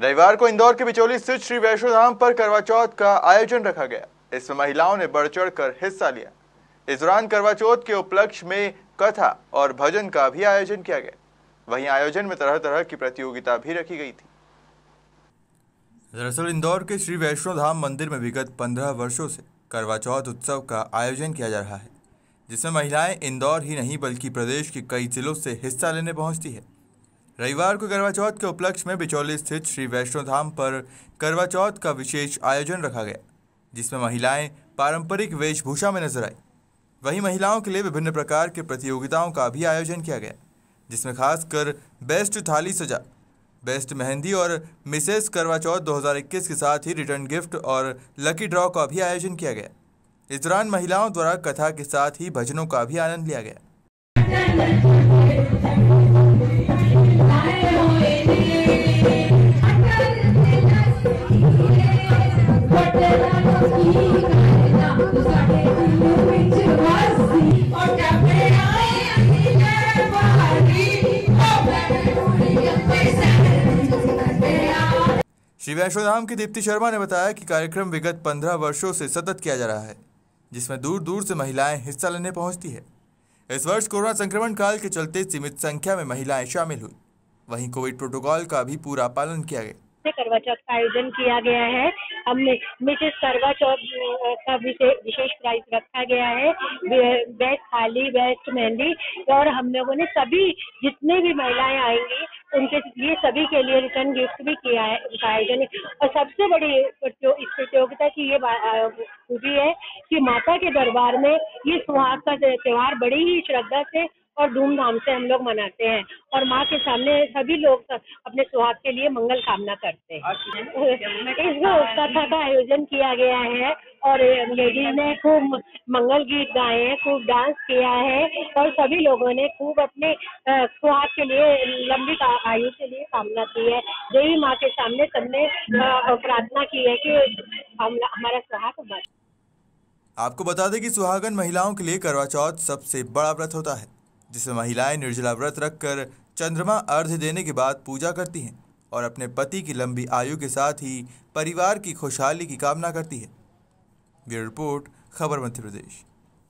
रविवार को इंदौर के बिचौली स्थित श्री वैष्णो धाम पर करवा चौथ का आयोजन रखा गया। इसमें महिलाओं ने बढ़ चढ़ कर हिस्सा लिया। इस दौरान करवा चौथ के उपलक्ष्य में कथा और भजन का भी आयोजन किया गया। वहीं आयोजन में तरह तरह की प्रतियोगिता भी रखी गई थी। दरअसल इंदौर के श्री वैष्णो धाम मंदिर में विगत पंद्रह वर्षों से करवा चौथ उत्सव का आयोजन किया जा रहा है, जिसमें महिलाएँ इंदौर ही नहीं, बल्कि प्रदेश के कई जिलों से हिस्सा लेने पहुँचती है। रविवार को करवा चौथ के उपलक्ष्य में बिचौली स्थित श्री वैष्णो धाम पर करवा चौथ का विशेष आयोजन रखा गया, जिसमें महिलाएँ पारंपरिक वेशभूषा में नज़र आई। वहीं महिलाओं के लिए विभिन्न प्रकार के प्रतियोगिताओं का भी आयोजन किया गया, जिसमें खासकर बेस्ट थाली सजा, बेस्ट मेहंदी और मिसेस करवा चौथ 2021 के साथ ही रिटर्न गिफ्ट और लकी ड्रॉ का भी आयोजन किया गया। इस दौरान महिलाओं द्वारा कथा के साथ ही भजनों का भी आनंद लिया गया। श्री वैष्णो धाम की दीप्ति शर्मा ने बताया कि कार्यक्रम विगत पंद्रह वर्षों से सतत किया जा रहा है, जिसमें दूर दूर से महिलाएँ हिस्सा लेने पहुँचती है। इस वर्ष कोरोना संक्रमण काल के चलते सीमित संख्या में महिलाएँ शामिल हुई। वहीं कोविड प्रोटोकॉल का भी पूरा पालन किया गया। करवा चौथ का आयोजन किया गया है। हमने मिसेस करवा चौथ का विशेष प्राइज रखा गया है। बेस्ट थाली बेस्ट मेहंदी, और हम लोगों ने सभी, जितने भी महिलाएँ आएँगी, उनके लिए सभी के लिए रिटर्न गिफ्ट भी किया है आयोजन और सबसे बड़ी इस प्रतियोगिता की ये खूबी है कि माता के दरबार में ये सुहाग का त्योहार बड़ी ही श्रद्धा से और धूमधाम से हम लोग मनाते हैं। और माँ के सामने सभी लोग अपने सुहाग के लिए मंगल कामना करते हैं। इस कथा का आयोजन किया गया है और लेडीज़ ने खूब मंगल गीत गाए हैं खूब डांस किया है और सभी लोगों ने खूब अपने सुहाग के लिए लंबी आयु के लिए कामना की है। देवी माँ के सामने सबने प्रार्थना की है कि हम हमारा सुहाग बच आपको बता दें कि सुहागन महिलाओं के लिए करवा चौथ सबसे बड़ा व्रत होता है। जिसमें महिलाएँ निर्जला व्रत रखकर चंद्रमा अर्ध देने के बाद पूजा करती हैं और अपने पति की लंबी आयु के साथ ही परिवार की खुशहाली की कामना करती है। ब्यूरो रिपोर्ट, खबर मध्य प्रदेश।